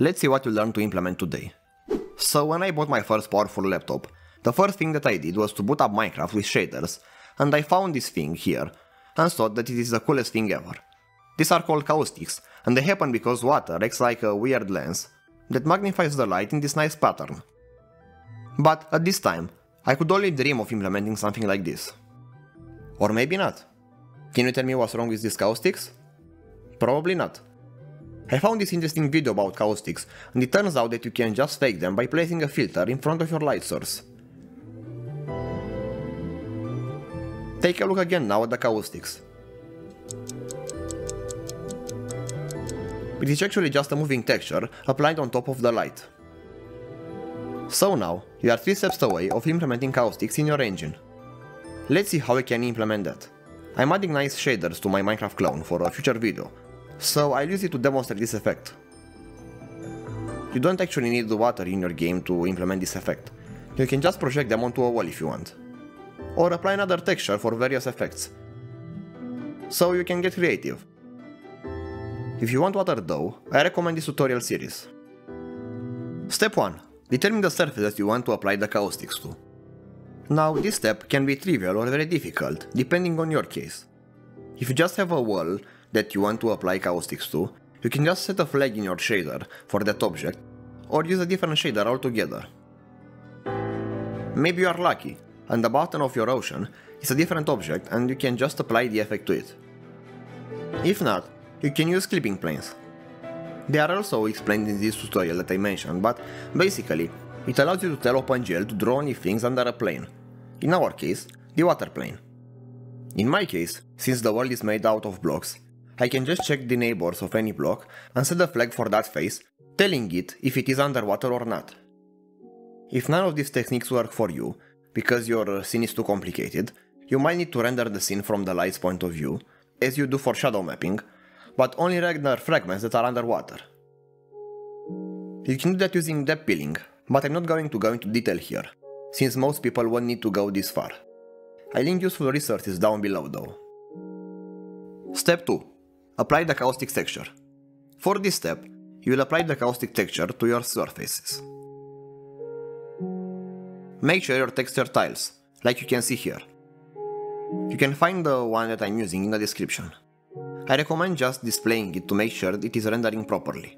Let's see what you learned to implement today. So when I bought my first powerful laptop, the first thing that I did was to boot up Minecraft with shaders, and I found this thing here, and thought that it is the coolest thing ever. These are called caustics, and they happen because water acts like a weird lens that magnifies the light in this nice pattern. But at this time, I could only dream of implementing something like this. Or maybe not. Can you tell me what's wrong with these caustics? Probably not. I found this interesting video about caustics, and it turns out that you can just fake them by placing a filter in front of your light source. Take a look again now at the caustics. It is actually just a moving texture applied on top of the light. So now, you are 3 steps away of implementing caustics in your engine. Let's see how we can implement that. I'm adding nice shaders to my Minecraft clone for a future video, so I'll use it to demonstrate this effect. You don't actually need the water in your game to implement this effect. You can just project them onto a wall if you want. Or apply another texture for various effects. So you can get creative. If you want water though, I recommend this tutorial series. Step 1. Determine the surface that you want to apply the caustics to. Now this step can be trivial or very difficult, depending on your case. If you just have a wall that you want to apply caustics to, you can just set a flag in your shader for that object, or use a different shader altogether. Maybe you are lucky, and the bottom of your ocean is a different object and you can just apply the effect to it. If not, you can use clipping planes. They are also explained in this tutorial that I mentioned, but basically, it allows you to tell OpenGL to draw any things under a plane. In our case, the water plane. In my case, since the world is made out of blocks, I can just check the neighbors of any block and set a flag for that face, telling it if it is underwater or not. If none of these techniques work for you, because your uh, scene is too complicated, you might need to render the scene from the light's point of view, as you do for shadow mapping, but only render fragments that are underwater. You can do that using depth peeling, but I'm not going to go into detail here, since most people won't need to go this far. I link useful resources down below though. Step 2. Apply the caustic texture. For this step, you will apply the caustic texture to your surfaces. Make sure your texture tiles, like you can see here. You can find the one that I'm using in the description. I recommend just displaying it to make sure it is rendering properly.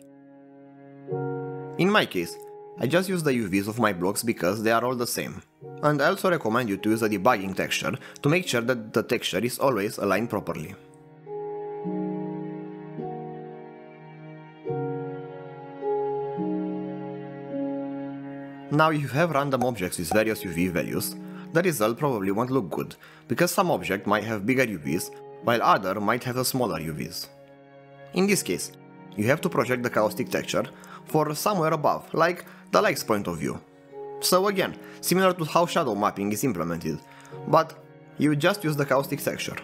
In my case, I just use the UVs of my blocks because they are all the same. And I also recommend you to use a debugging texture to make sure that the texture is always aligned properly. Now if you have random objects with various UV values, the result probably won't look good, because some object might have bigger UVs, while other might have a smaller UVs. In this case, you have to project the caustic texture for somewhere above, like the light's point of view. So again, similar to how shadow mapping is implemented, but you just use the caustic texture.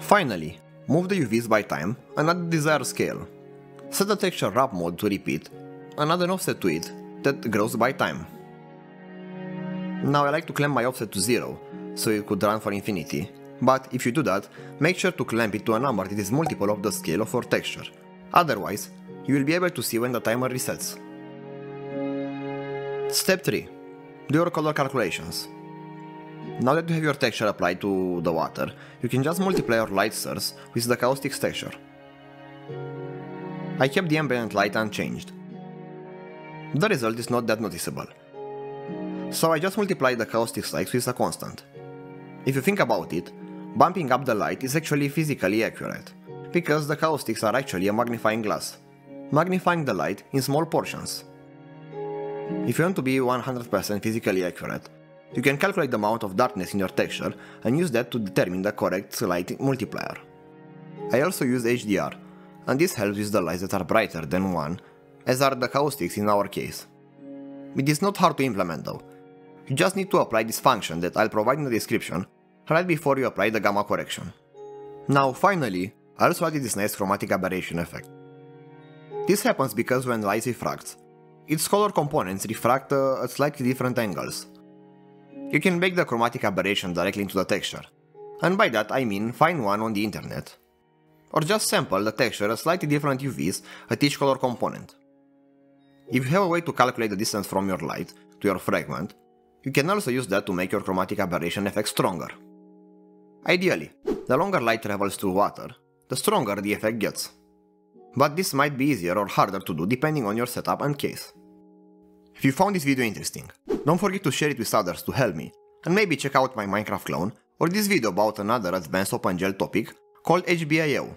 Finally, move the UVs by time and add the desired scale. Set the texture wrap mode to repeat, and add an offset to it that grows by time. Now I like to clamp my offset to 0, so it could run for infinity, but if you do that, make sure to clamp it to a number that is multiple of the scale of your texture. Otherwise, you will be able to see when the timer resets. Step 3. Do your color calculations. Now that you have your texture applied to the water, you can just multiply your light source with the caustic texture. I kept the ambient light unchanged. The result is not that noticeable. So I just multiply the caustic light with a constant. If you think about it, bumping up the light is actually physically accurate, because the caustics are actually a magnifying glass, magnifying the light in small portions. If you want to be 100% physically accurate, you can calculate the amount of darkness in your texture and use that to determine the correct light multiplier. I also use HDR, and this helps with the lights that are brighter than 1 as are the caustics in our case. It is not hard to implement though. You just need to apply this function that I'll provide in the description right before you apply the gamma correction. Now finally, I also added this nice chromatic aberration effect. This happens because when light refracts, its color components refract uh, at slightly different angles. You can bake the chromatic aberration directly into the texture, and by that I mean find one on the internet. Or just sample the texture at slightly different UVs at each color component. If you have a way to calculate the distance from your light to your fragment, you can also use that to make your chromatic aberration effect stronger. Ideally, the longer light travels through water, the stronger the effect gets. But this might be easier or harder to do depending on your setup and case. If you found this video interesting, don't forget to share it with others to help me, and maybe check out my Minecraft clone or this video about another advanced OpenGL topic called HBIO.